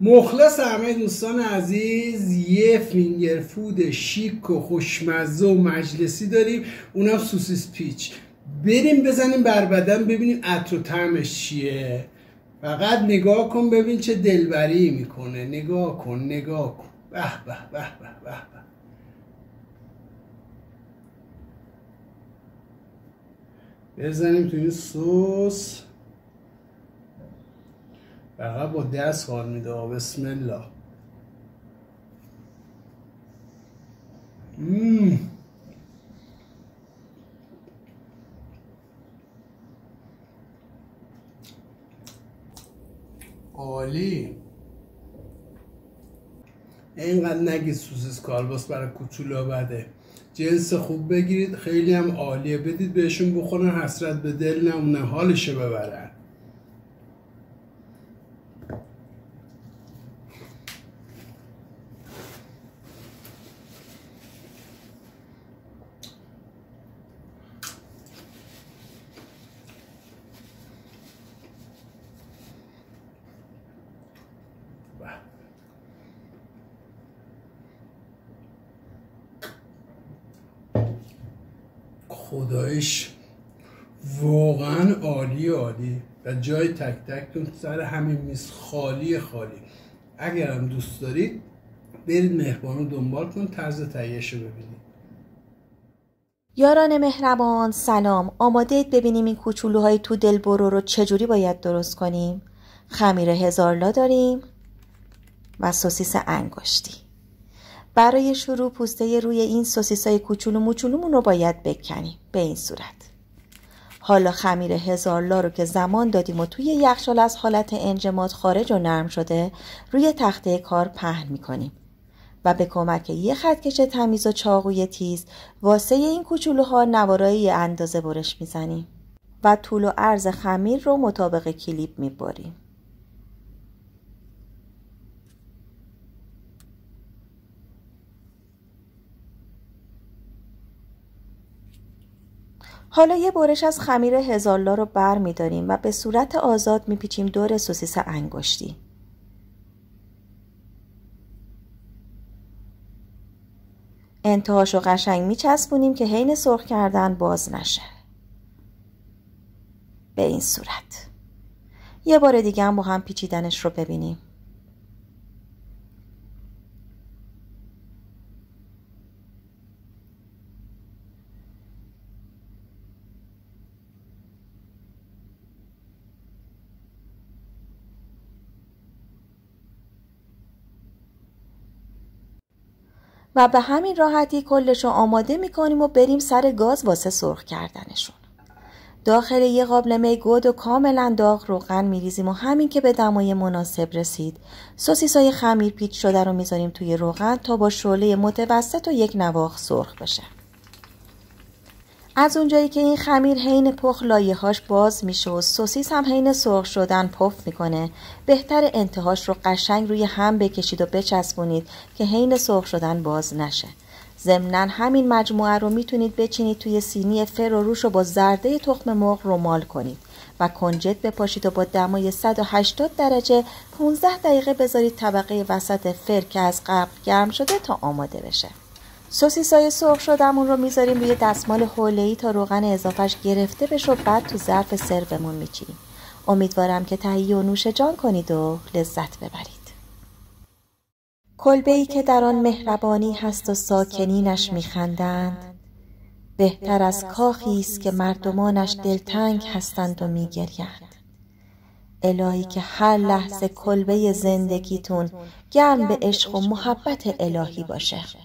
مخلص همه دوستان عزیز یه فینگر فود شیک و خوشمزه و مجلسی داریم. اونم سوسیس پیچ. بریم بزنیم بر بدن ببینیم عطر و طعمش چیه. فقط نگاه کن ببین چه دلبری می‌کنه. نگاه کن نگاه کن. به به به به به بزنیم تو این سس. فقط با دست حال میده. بسم الله. مم. عالی. اینقدر نگید سوسیس کالباس برای کوچولو بده. جنس خوب بگیرید خیلی هم عالیه. بدید بهشون بخورن حسرت به دل نمونه. حالشو ببرن. خدایش واقعا عالی عالی. و جای تک تکتون سر همین میز خالی خالی. اگرم دوست دارید برید مهربان رو دنبال کن طرز تهیهش رو ببینید یاران مهربان سلام. آماده اید ببینیم این کوچولوهای تو دل برو رو چجوری باید درست کنیم؟ خمیر هزارلا داریم و سوسیس انگشتی. برای شروع پوسته روی این سوسیسای کوچولو موچولومون رو باید بکنیم. به این صورت. حالا خمیر هزارلا رو که زمان دادیم و توی یخچال از حالت انجماد خارج و نرم شده روی تخته کار پهن می‌کنیم. و به کمک یه خطکش تمیز و چاقوی تیز واسه این کوچولوها نوارایی اندازه برش می‌زنیم. و طول و عرض خمیر رو مطابق کلیپ می‌بریم. حالا یه برش از خمیر هزارلا رو بر می داریم و به صورت آزاد می پیچیم دور سوسیس انگشتی. انتهاش رو قشنگ می چسبونیم که حین سرخ کردن باز نشه. به این صورت. یه بار دیگه هم با هم پیچیدنش رو ببینیم. و به همین راحتی کلش آماده می‌کنیم و بریم سر گاز واسه سرخ کردنشون. داخل یه قابلمه گود و کاملا داغ روغن میریزیم و همین که به دمای مناسب رسید سوسیسای خمیر پیچ شده رو می‌ذاریم توی روغن تا با شعله متوسط و یک نواخ سرخ بشه. از اونجایی که این خمیر حین پخ لایه هاش باز میشه و سوسیس هم حین سرخ شدن پف می‌کنه. بهتر انتهاش رو قشنگ روی هم بکشید و بچسبونید که حین سرخ شدن باز نشه. ضمنا همین مجموعه رو می‌تونید بچینید توی سینی فر و روش رو با زرده تخم مرغ رومال کنید و کنجد بپاشید و با دمای 180 درجه 15 دقیقه بذارید طبقه وسط فر که از قبل گرم شده تا آماده بشه. سوسیسای سرخ شدمون رو می‌ذاریم روی دستمال حوله‌ای تا روغن اضافهش گرفته بشه و بعد تو ظرف سرومون میچینیم. امیدوارم که تهیه و نوش جان کنید و لذت ببرید. کلبه ای که در آن مهربانی هست و ساکنینش میخندند بهتر از کاخی است که مردمانش دلتنگ هستند و میگریند. الهی که هر لحظه کلبه زندگیتون گرم به عشق و محبت الهی باشه.